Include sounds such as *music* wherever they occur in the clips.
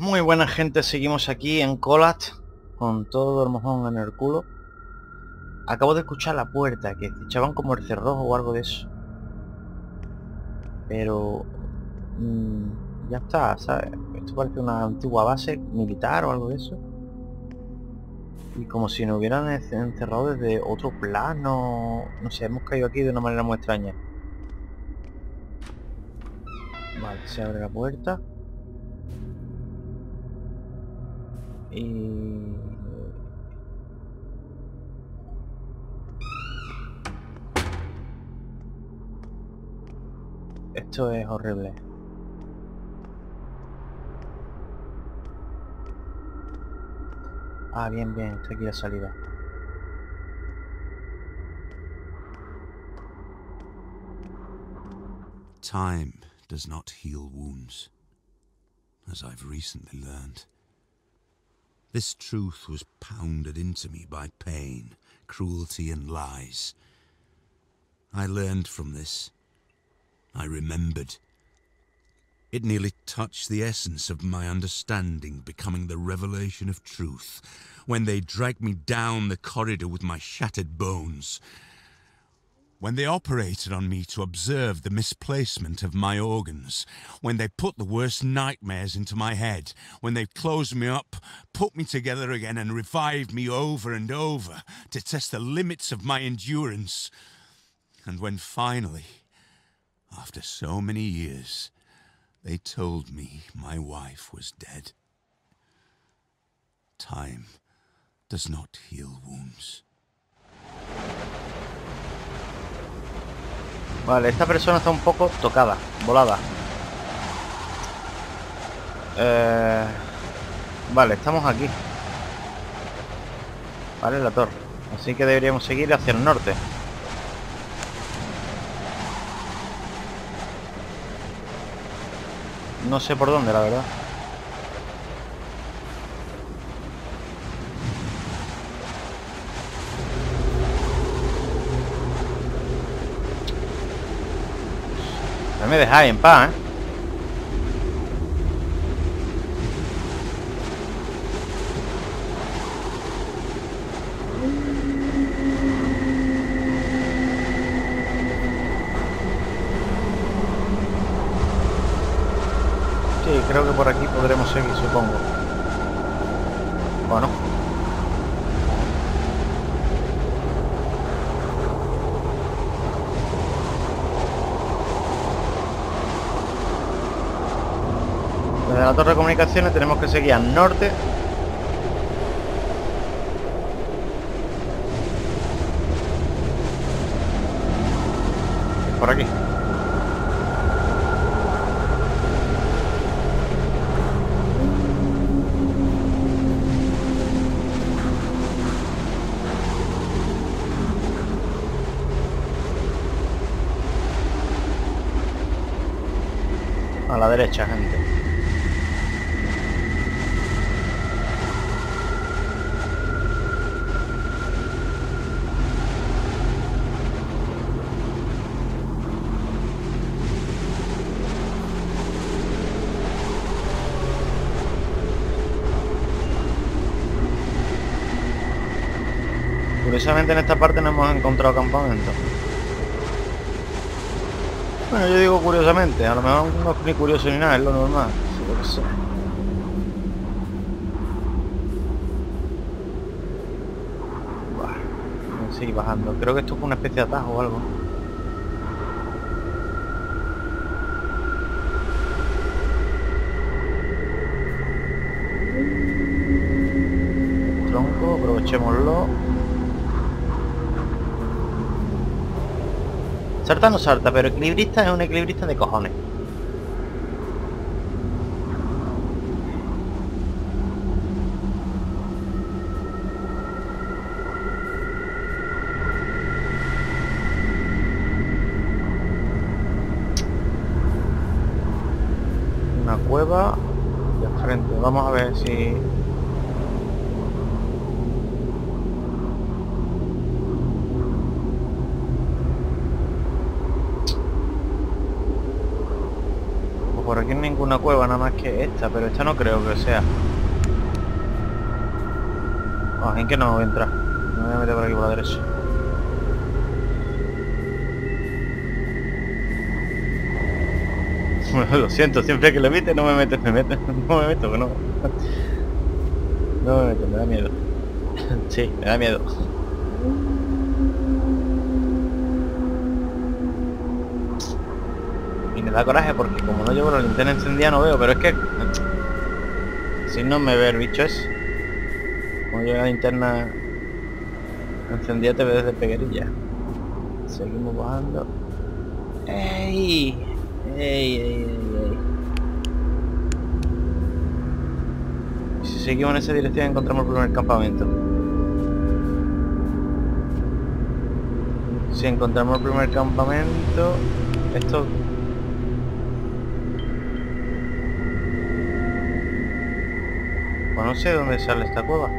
Muy buena gente, seguimos aquí en Colat con todo el mojón en el culo. Acabo de escuchar la puerta, que echaban como el cerrojo o algo de eso. Pero... mm, ya está, ¿sabes? Esto parece una antigua base militar o algo de eso. Y como si nos hubieran en- encerrado desde otro plano. No sé, hemos caído aquí de una manera muy extraña. Vale, se abre la puerta. Y... Esto es horrible. Ah, bien, bien, está aquí la salida. Time does not heal wounds, as I've recently learned. This truth was pounded into me by pain, cruelty, and lies. I learned from this. I remembered. It nearly touched the essence of my understanding, becoming the revelation of truth, when they dragged me down the corridor with my shattered bones when they operated on me to observe the misplacement of my organs, when they put the worst nightmares into my head, when they closed me up, put me together again, and revived me over and over to test the limits of my endurance, and when finally, after so many years, they told me my wife was dead. Time does not heal wounds. Vale, esta persona está un poco tocada, volada. Eh, Vale, estamos aquí. Vale, la torre. Así que deberíamos seguir hacia el norte. No sé por dónde, la verdad. Me dejáis en paz, ¿eh? Sí, creo que por aquí podremos seguir, supongo. Bueno. Desde la torre de comunicaciones tenemos que seguir al norte. Por aquí. A la derecha, gente. Curiosamente en esta parte no hemos encontrado campamento. Bueno, yo digo curiosamente, a lo mejor no es ni curioso ni nada, es lo normal. a seguir bajando. Creo que esto es una especie de atajo o algo. Tronco, aprovechémoslo. Salta no salta, pero equilibrista es un equilibrista de cojones. Una cueva de frente. Vamos a ver si... Por aquí ninguna cueva, nada más que esta, pero esta no creo que sea. Ah, ¿en qué no voy a entrar? Me voy a meter por aquí por la derecha. *laughs* Lo siento, siempre que lo viste no me metes, me metes, *laughs* no me meto, que no. *laughs* No me meto, me da miedo. Sí, me da miedo. Y me da coraje porque como no llevo la linterna encendida no veo, pero es que... Si no me ve el bicho es... Como llevo la linterna encendida te ve desde peguerilla. Seguimos bajando. ¡Ey! ¡Ey, ey, ey! Y si seguimos en esa dirección encontramos el primer campamento. Si encontramos el primer campamento... Esto... No sé dónde sale esta cueva.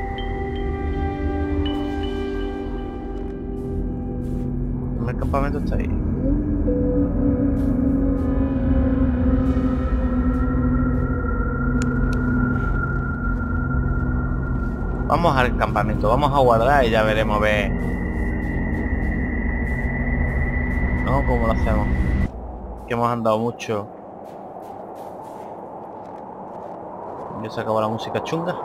El campamento está ahí. Vamos al campamento, vamos a guardar y ya veremos a ver. ¿No? ¿Cómo lo hacemos? Que hemos andado mucho. Ya se acabó la música chunga.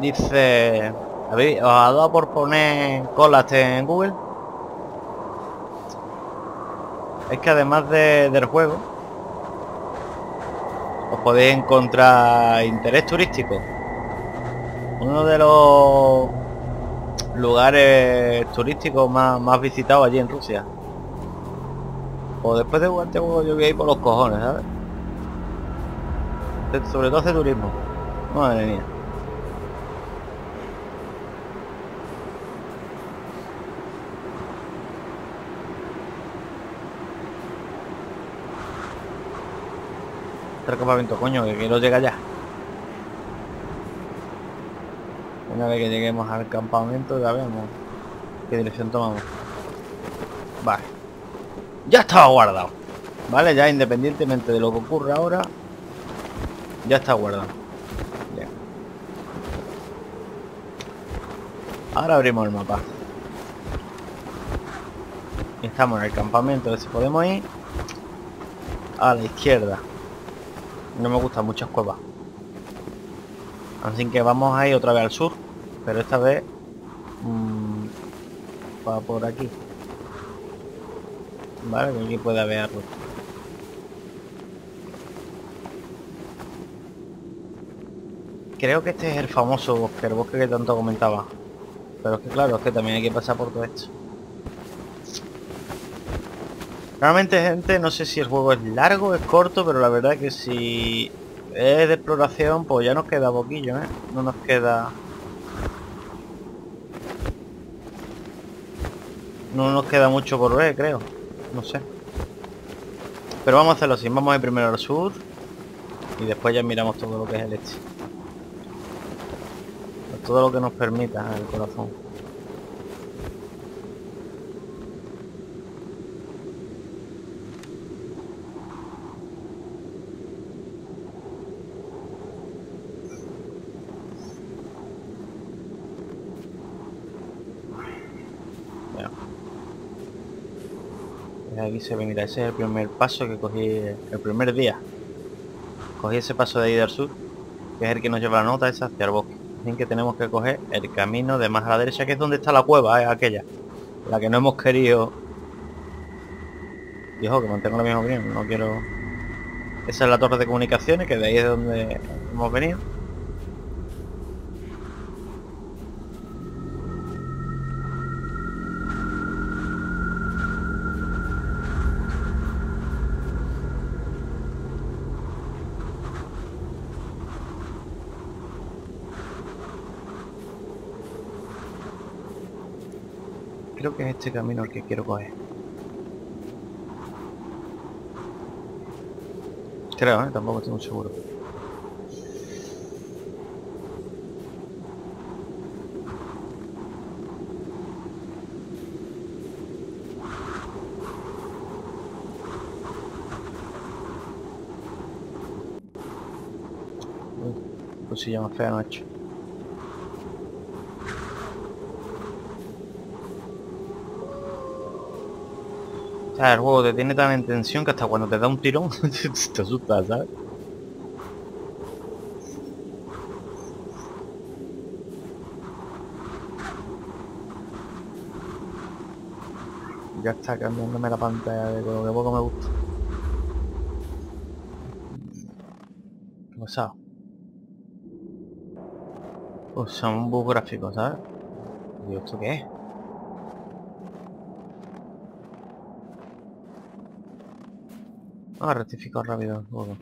Dice... ¿habéis- ¿Os dado por poner colas en Google? Es que además de- del juego, os podéis encontrar interés turístico. Uno de los lugares turísticos más, más visitados allí en Rusia. O después de jugar este juego yo voy a ir por los cojones, ¿sabes? Sobre todo hace turismo. Madre mía. Otro campamento, coño, que quiero llegar ya. Una vez que lleguemos al campamento ya vemos qué dirección tomamos. Vale. Ya estaba guardado. Vale, ya independientemente de lo que ocurra ahora, ya está guardado. Bien. Ahora abrimos el mapa. Estamos en el campamento, a ver si podemos ir a la izquierda. No me gustan muchas cuevas. Así que vamos a ir otra vez al sur. Pero esta vez... mm, va por aquí. Vale, que aquí puede haber algo. Creo que este es el famoso bosque, el bosque que tanto comentaba. Pero es que claro, es que también hay que pasar por todo esto. Realmente, gente, no sé si el juego es largo, es corto, pero la verdad que si es de exploración, pues ya nos queda poquillo, ¿eh? No nos queda... No nos queda mucho por ver, creo. No sé. Pero vamos a hacerlo así, vamos a ir primero al sur y después ya miramos todo lo que es el este. Todo lo que nos permita el corazón. Aquí se ve, mira, ese es el primer paso que cogí el primer día. Cogí ese paso de ahí del sur, que es el que nos lleva la nota esa hacia el bosque. Así que tenemos que coger el camino de más a la derecha, que es donde está la cueva, es aquella. La que no hemos querido... Y ojo, que mantengo la misma opinión, no quiero... Esa es la torre de comunicaciones, que de ahí es donde hemos venido. Creo que es este camino el que quiero coger. Creo, ¿eh? Tampoco estoy muy seguro. Se llama fea noche. El juego te tiene tan en tensión que hasta cuando te da un tirón *laughs* te asusta, ¿sabes? Ya está cambiándome la pantalla de lo que poco me gusta. ¿Qué ha pasado? O sea, un bug gráfico, ¿sabes? ¿Y esto qué es? Ah, rectifico rápido juego.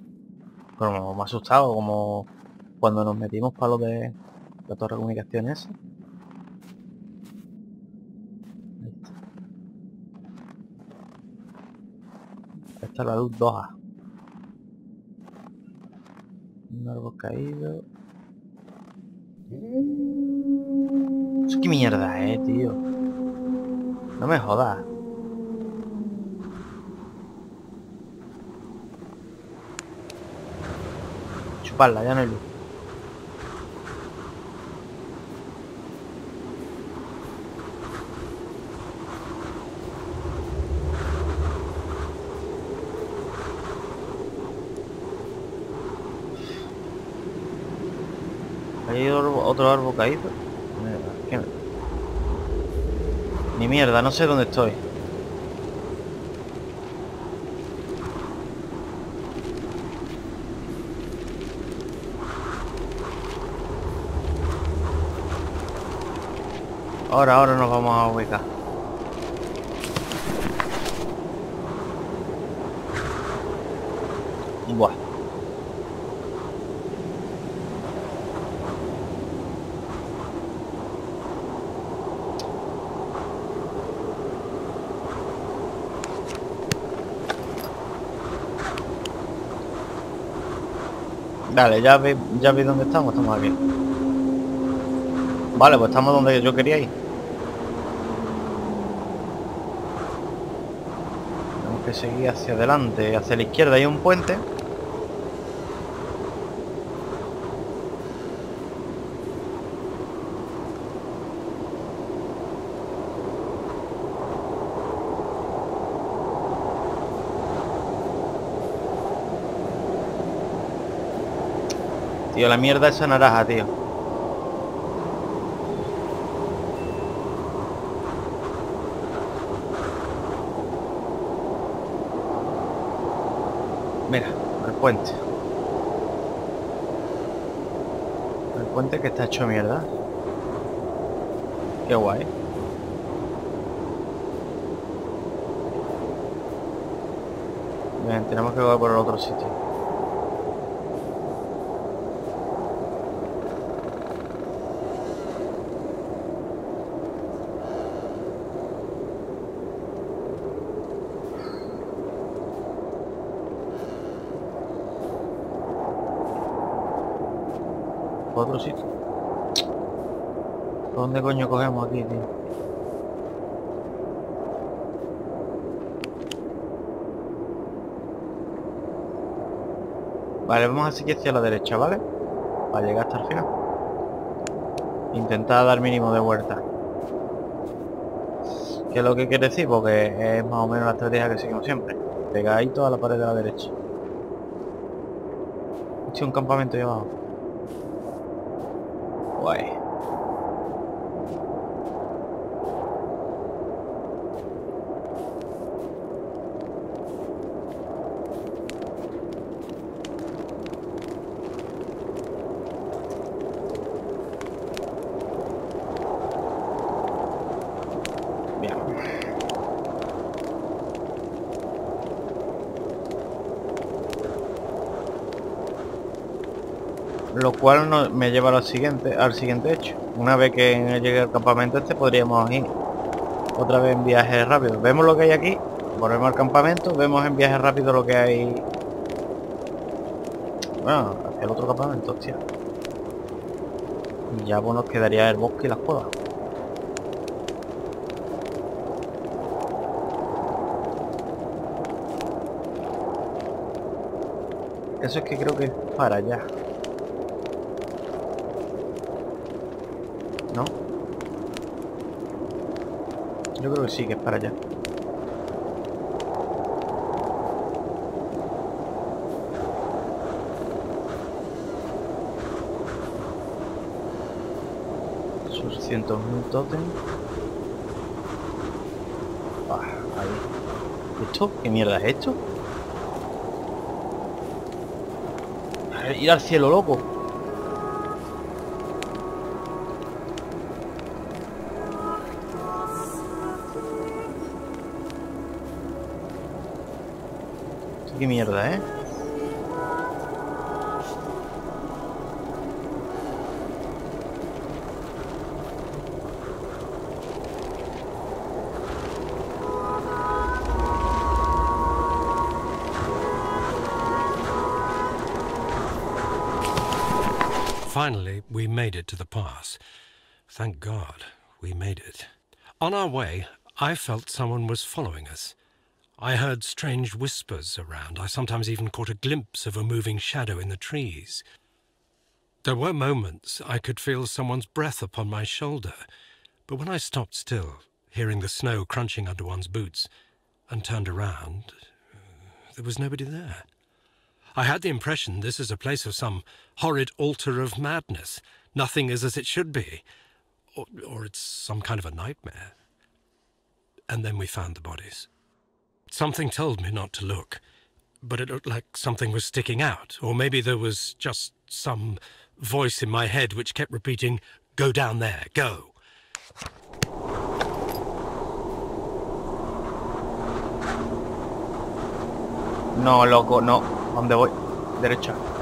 Pero me ha asustado, como cuando nos metimos para lo de la torre de comunicaciones. Está. Ahí está la luz 2A. Un árbol caído. ¿Eso qué mierda eh, tío? No me jodas. Chuparla, ya no hay luz. Hay otro, árbol caído. Mierda, ¿qué me- Ni mierda, no sé dónde estoy. Ahora, ahora nos vamos a ubicar. Buah. Dale, ya vi, ya vi dónde estamos, estamos aquí. Vale, pues estamos donde yo quería ir. Que seguir hacia adelante, hacia la izquierda hay un puente. Tío, la mierda esa naranja, tío. Mira, el puente. El puente que está hecho mierda. Qué guay. Bien, tenemos que ir por el otro sitio. Por otro sitio. ¿Por dónde coño cogemos aquí, tío? Vale, vamos a seguir hacia la derecha, ¿vale? Para llegar hasta el final. Intentar dar mínimo de vuelta. ¿Qué es lo que quiere decir? Porque es más o menos la estrategia que seguimos siempre. Pegadito a la pared de la derecha. He un campamento ahí abajo. Guay. Bien. Lo cual me lleva al siguiente, al siguiente hecho. Una vez que llegue al campamento este podríamos ir Otra vez en viaje rápido. Vemos lo que hay aquí. Volvemos al campamento. Vemos en viaje rápido lo que hay... Bueno, el otro campamento, hostia. Y ya pues nos quedaría el bosque y las cuevas. Eso es que creo que es para allá. ¿No? Sí, que es para allá. Sus cientos mil totem. Ah, ahí. ¿Esto? ¿Qué mierda es esto? Ir al cielo, loco. Qué mierda, ¿eh? Finally, we made it to the pass. Thank God, we made it. On our way, I felt someone was following us. I heard strange whispers around. I sometimes even caught a glimpse of a moving shadow in the trees. There were moments I could feel someone's breath upon my shoulder, but when I stopped still, hearing the snow crunching under one's boots, and turned around, there was nobody there. I had the impression this is a place of some horrid altar of madness. Nothing is as it should be. Or, or it's some kind of a nightmare. And then we found the bodies. Something told me not to look, but it looked like something was sticking out, or maybe there was just some voice in my head which kept repeating, Go down there, go. No, loco, no. ¿Dónde voy? Derecha.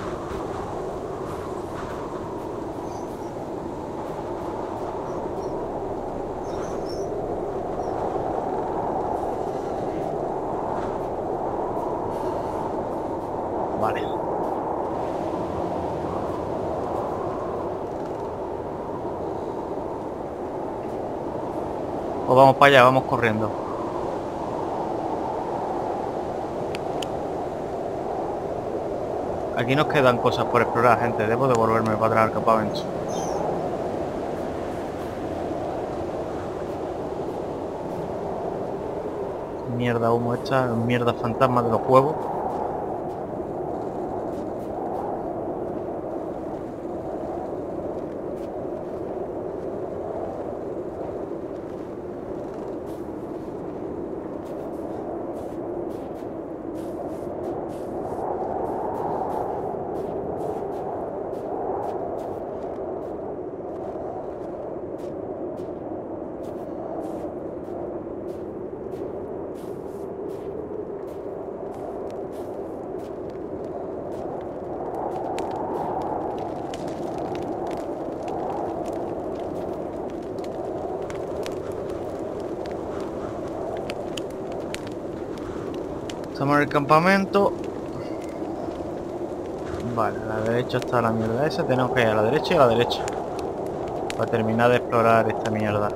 Pues vamos para allá, vamos corriendo. Aquí nos quedan cosas por explorar, gente. Debo devolverme para atrás al campamento. Mierda humo esta, mierda fantasma de los huevos. Estamos en el campamento. Vale, a la derecha está la mierda esa. Tenemos que ir a la derecha y a la derecha. Para terminar de explorar esta mierda.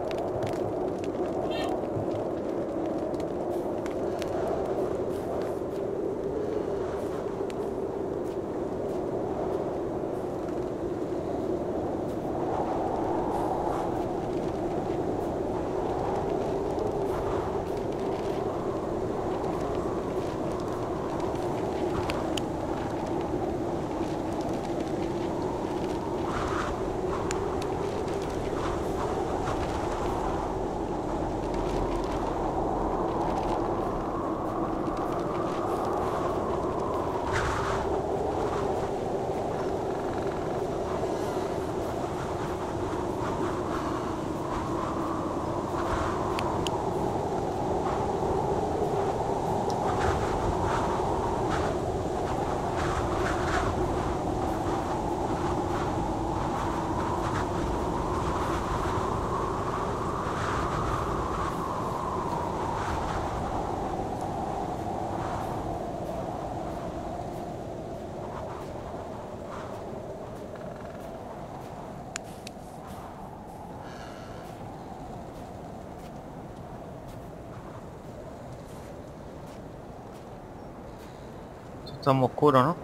Está muy oscuro, ¿no?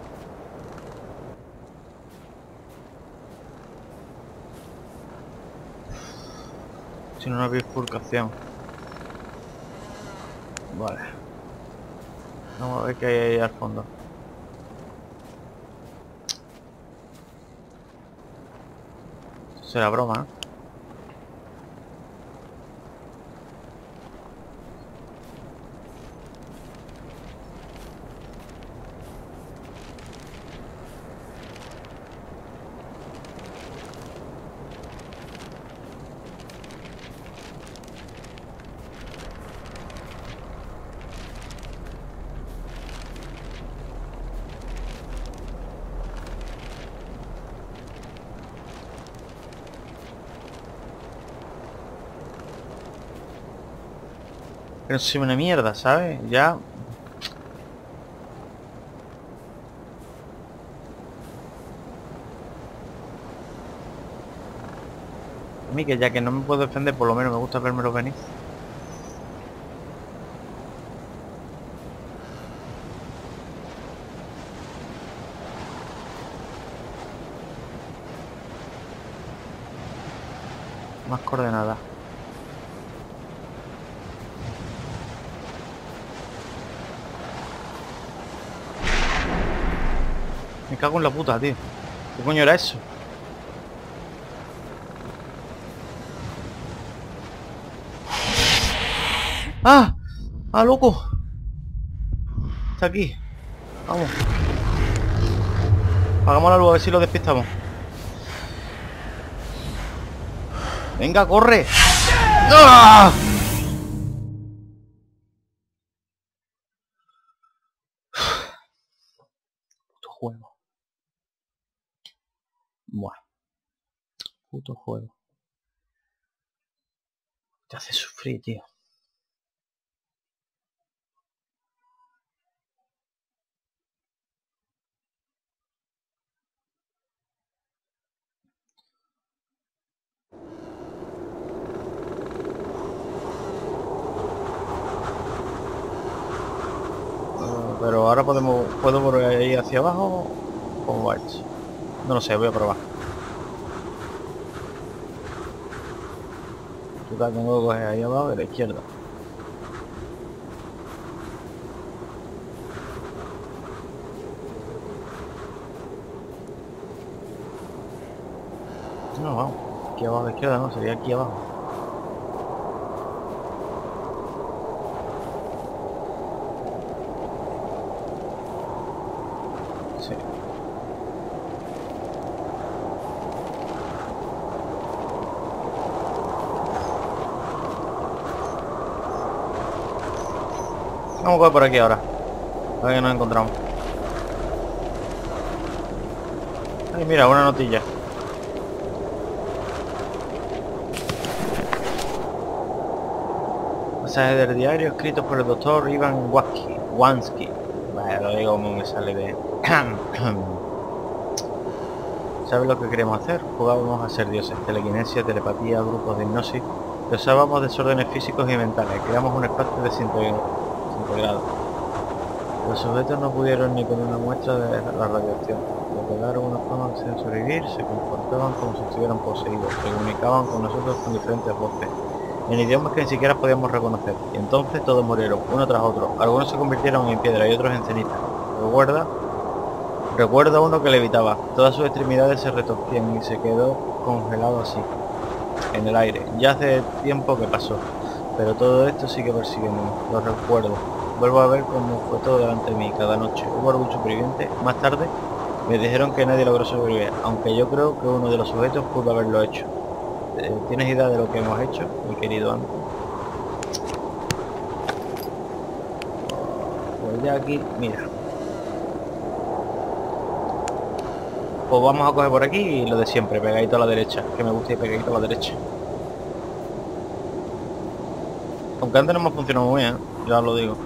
Tiene una bifurcación. Vale. Vamos a ver qué hay ahí al fondo. Será broma, ¿eh? Pero si una mierda, ¿sabes? Ya... A mí que ya que no me puedo defender, por lo menos me gusta verme los venir. Más coordenadas. Me cago en la puta, tío. ¿Qué coño era eso? ¡Ah! ¡Ah, loco! Está aquí. Vamos. Hagamos la luz a ver si lo despistamos. ¡Venga, corre! ¡Ah! Puto juego. Te hace sufrir, tío. Pero ahora podemos puedo por ahí hacia abajo o va esto? No lo sé, voy a probar. Tú que coger ahí abajo de la izquierda. No, vamos. Aquí abajo a la izquierda no, sería aquí abajo. Sí. Vamos a coger por aquí ahora. A ver que nos encontramos. Ay, mira, una notilla. Pasaje del diario escrito por el doctor Ivan Wansky. Vale, lo digo como me sale de... *coughs* ¿Sabes lo que queremos hacer? Jugábamos a ser dioses. Telequinesia, telepatía, grupos de hipnosis. Usábamos desórdenes físicos y mentales. Creamos un espacio Los sujetos no pudieron ni con una muestra de la radiación. Le quedaron una forma de sobrevivir, se comportaban como si estuvieran poseídos, se comunicaban con nosotros con diferentes voces, en idiomas que ni siquiera podíamos reconocer. Y entonces todos murieron, uno tras otro. Algunos se convirtieron en piedra y otros en ceniza. ¿Recuerda? Recuerdo a uno que levitaba. Todas sus extremidades se retorcían y se quedó congelado así, en el aire. Ya hace tiempo que pasó, pero todo esto sigue persiguiéndome. Lo recuerdo. Vuelvo a ver cómo fue todo delante de mí cada noche. Hubo algún superviviente. Más tarde me dijeron que nadie logró sobrevivir, aunque yo creo que uno de los sujetos pudo haberlo hecho. Eh, ¿Tienes idea de lo que hemos hecho, mi querido Anton? Pues ya aquí, mira. Pues vamos a coger por aquí y lo de siempre, pegadito a la derecha, que me gusta ir pegadito a la derecha. Aunque antes no me ha funcionado muy bien, ya lo digo.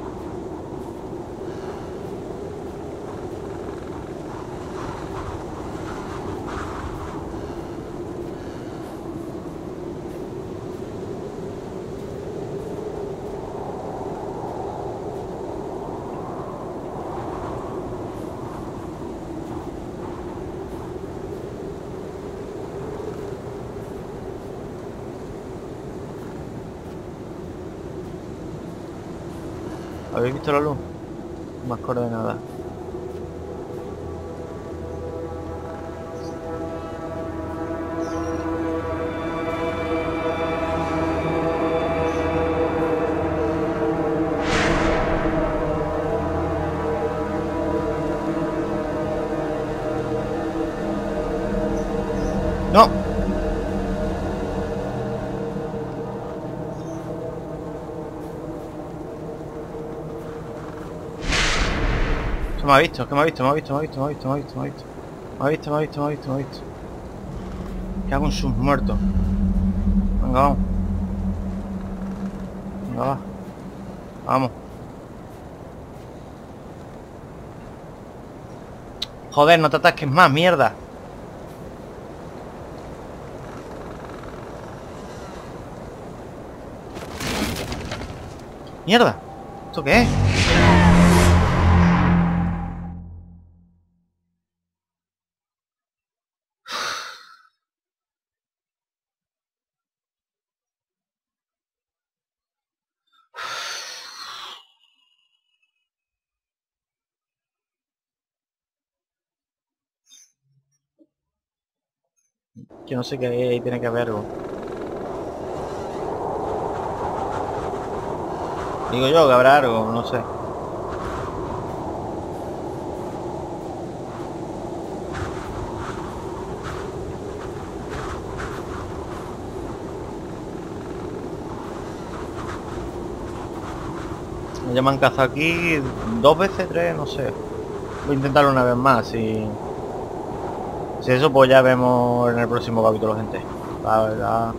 Me ha visto, que me ha visto, me ha visto, me ha visto, me ha visto, me ha visto, me ha visto. Me ha visto, me ha visto, me ha visto, me ha visto. Que hago un sus muerto. Venga, vamos. Venga, va. Vamos. Joder, no te atasques más, mierda. ¡Mierda! ¿Esto qué es? Que no sé qué hay, ahí tiene que haber algo. Digo yo que habrá algo, no sé. Ya me han cazado aquí dos veces, tres, no sé. Voy a intentarlo una vez más si... Si eso pues ya vemos en el próximo capítulo, gente. La verdad...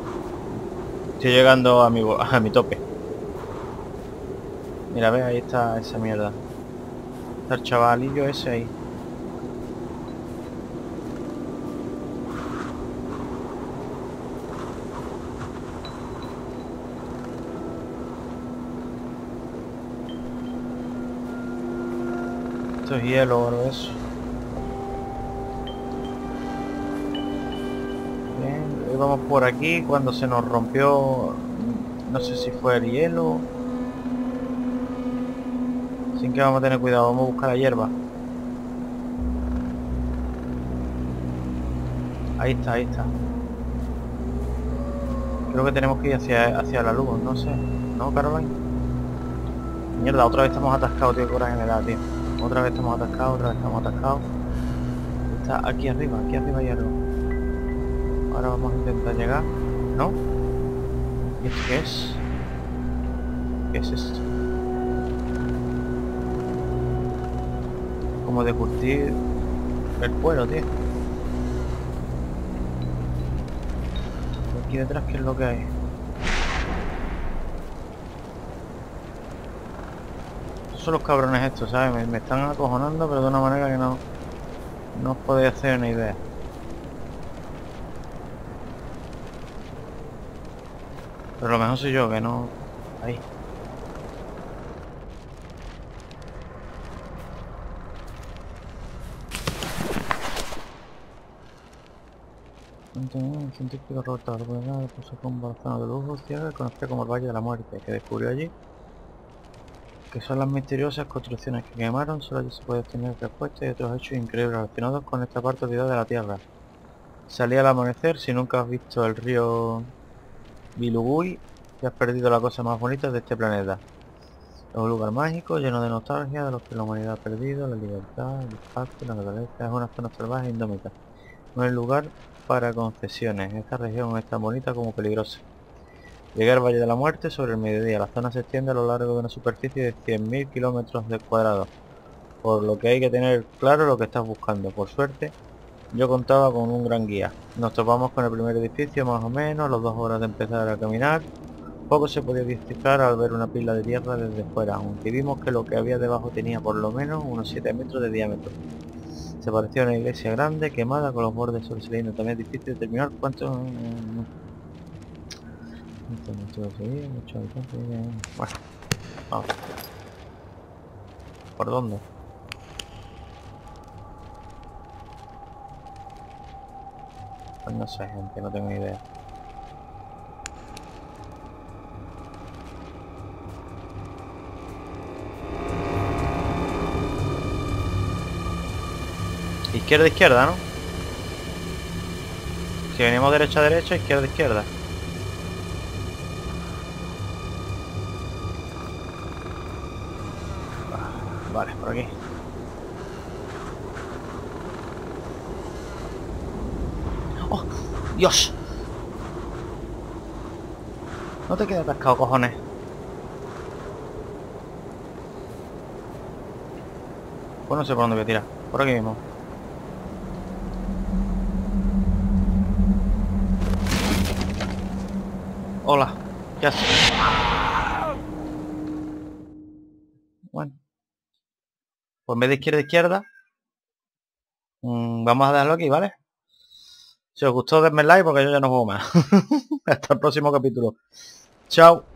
Estoy llegando a mi, a mi tope. Mira, ve, ahí está esa mierda. Está el chavalillo ese ahí. Esto es hielo o algo eso. Vamos por aquí cuando se nos rompió... No sé si fue el hielo... Sin que vamos a tener cuidado, vamos a buscar la hierba. Ahí está, ahí está. Creo que tenemos que ir hacia, hacia la luz, no sé. ¿No, Caroline? Mierda, otra vez estamos atascados, tío, coraje me da, tío. Otra vez estamos atascados, otra vez estamos atascados. Está aquí arriba, aquí arriba hay algo. Ahora vamos a intentar llegar. ¿No? ¿Y esto qué es? ¿Qué es esto? Como de curtir el cuero, tío. Aquí detrás, ¿qué es lo que hay? Son los cabrones estos, ¿sabes? Me, me están acojonando, pero de una manera que no... No os podéis hacer una idea. Pero lo mejor soy yo, que no... Ahí. Un científico Roberto Arbonell puso como la zona de lujo ciega conocida como el Valle de la Muerte, que descubrió allí que son las misteriosas construcciones que quemaron, solo allí se puede obtener respuestas y otros hechos increíbles relacionados con esta parte olvidada de la Tierra. Salí al amanecer, si nunca has visto el río Bilugui, te has perdido la cosa más bonita de este planeta. Es un lugar mágico, lleno de nostalgia, de los que la humanidad ha perdido, la libertad, el espacio, la naturaleza, es una zona salvaje e indómita. No es lugar para concesiones, esta región es tan bonita como peligrosa. Llegar al Valle de la Muerte sobre el mediodía. La zona se extiende a lo largo de una superficie de 100.000 kilómetros de cuadrados. Por lo que hay que tener claro lo que estás buscando. Por suerte, yo contaba con un gran guía. Nos topamos con el primer edificio más o menos, las dos horas de empezar a caminar. Poco se podía descifrar al ver una pila de tierra desde fuera, aunque vimos que lo que había debajo tenía por lo menos unos 7 metros de diámetro. Se parecía a una iglesia grande, quemada, con los bordes sobresaliendo. También es difícil determinar cuánto... Alcance. Bueno, vamos. ¿Por dónde? Pues no sé, gente, no tengo ni idea. Izquierda, izquierda, ¿no? Si venimos derecha, derecha, izquierda, izquierda. Vale, por aquí. ¡Dios! No te quedes atascado, cojones. Pues no sé por dónde voy a tirar. Por aquí mismo. Hola. ¿Qué haces? Bueno. Pues en vez de izquierda izquierda. mmm, vamos a dejarlo aquí, ¿vale? Si os gustó, denme like porque yo ya no juego más. *laughs* Hasta el próximo capítulo. Chao.